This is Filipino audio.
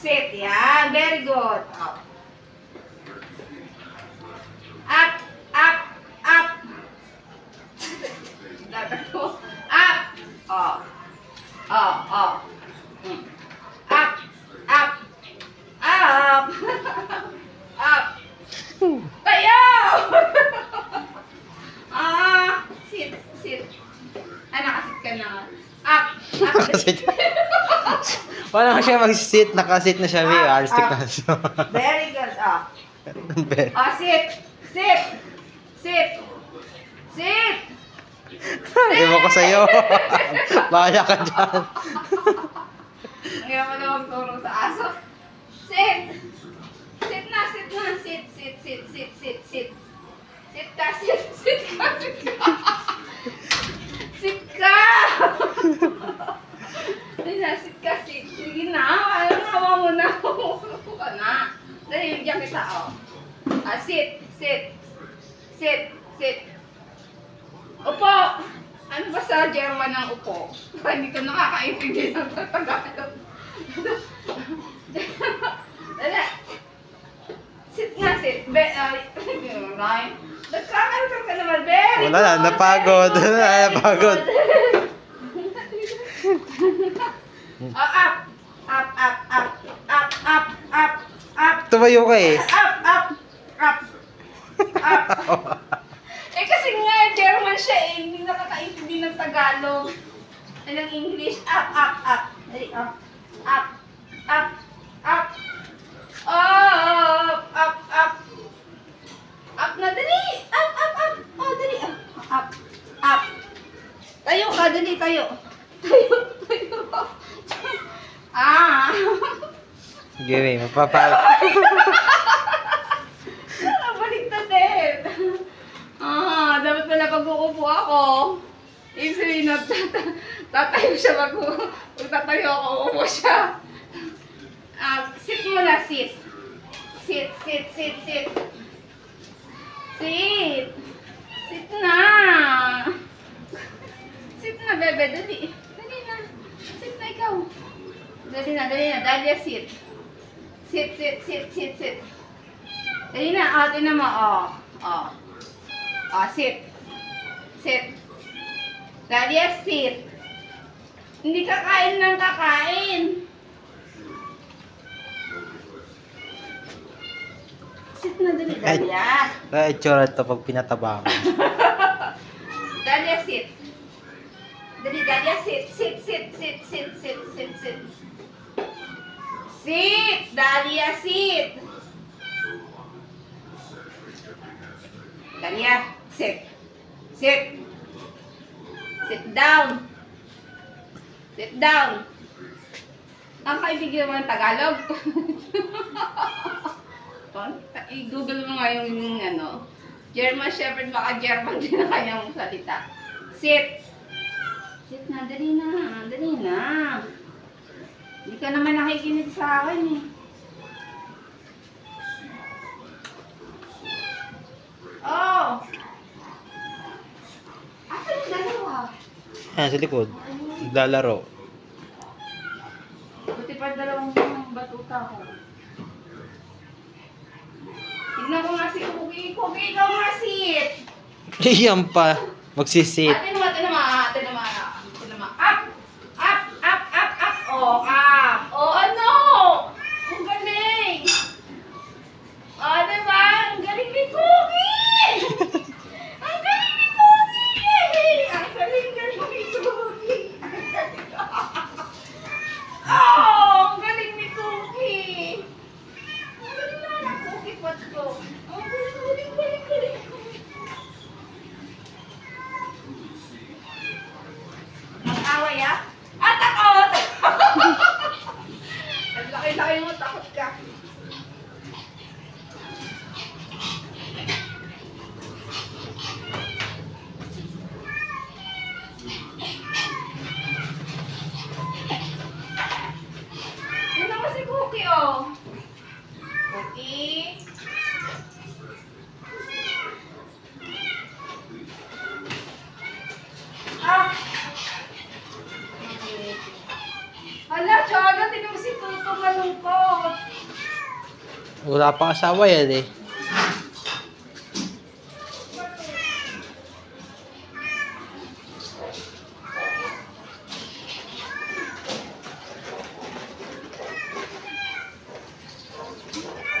sit. Yan. Very good. Oh. Up, up, up. Up. Oh. Oh, oh. Mm. Up, up, up. up. Tayo! ah, sit, sit. Ah, nakasit ka na. Up, up. Nga siya mag-sit. Nakasit na siya. May Ah, ah. na siya. Very good. Ah. Very- Ah, sit. Sit. Sit. Sit. Ewan ko sa'yo. Bahala ka dyan. Ngayon ko na magturo sa aso. Sit. Sit na, sit na. Sit, sit, sit, sit, sit, sit. Sit ka, sit, sit ka, sit ka. Sit ka. Ay na, sit ka, sit. Sige na, ayaw na, hawa mo na. Upo ka na. Kita, oh. Ah, sit, sit. Sit, sit. Upo. Ano ba sa German ng upo? Hindi ka nakakaintindi ng Tagalog. Dali. Sit nga, sit. Be, uh, right? Nagkakaroon ka naman, very Wala na, napagod. napagod. up, up. Up, up, up. Up. Tumayo ka eh. Up, up. Up. Up. Eh kasi nga, German siya eh. Hindi nakakaintindi ng Tagalog. Ay, ng English. Up, up, up. Dali, up. Up. Up. Up. Up. Up, up. Up na, dali. Up, up, up. Oh, dali. Up, up. Up. Tayo ka, dali, tayo. Tayo, tayo. Ah. Sige, may mapapal. Baliktad din. Ah, dapat pala pag uupo ako. Na tata- tatayo siya pag pag tatayo ako, uupo siya. Ah, sit muna, sit. Sit, sit, sit, sit. Sit. Sit na. Sit na, bebe. Dali. Dali na. Sit na ikaw. Dali na, dali na. Dali sit. Sit, sit, sit, sit, sit. Dali na, oh, tinan mo, oh. Oh. Oh, sit. Sit. Dahlia, sit. Hindi kakain ng kakain. Sit na dali, Dahlia. Ay, itsura ito pag pinataba mo. Dahlia, sit. Dali, Dahlia, sit. Sit, sit, sit, sit, sit, sit, sit. Sit! Dahlia, sit! Dahlia, sit. Sit. Sit down. Sit down. Ang kaibigan mo ng Tagalog. I-google mo nga yung, yung ano. German Shepherd, baka German din ang kanyang salita. Sit. Sit na, dali na. Dali na. Hindi ka naman nakikinig sa akin eh. Oh! Asan yung dalawa? Yan, sa likod. Naglalaro. Buti pa dalawang batuta ko. Tignan ko nga si Kugi. Kugi, ikaw nga sit! Iyan pa. Magsisit. Ate naman, ate naman, ate naman, ate naman. Up! Up! Up! Up! Up! Oh, up! Oh, ano? Ang galing! Oh, diba? Ang galing ni Cookie! Ang galing ni Cookie! Ang galing, galing ni Cookie! Ang galing. Oh, ang galing ni Cookie! Ang galing na ng Cookie Wala pa asawa yan eh.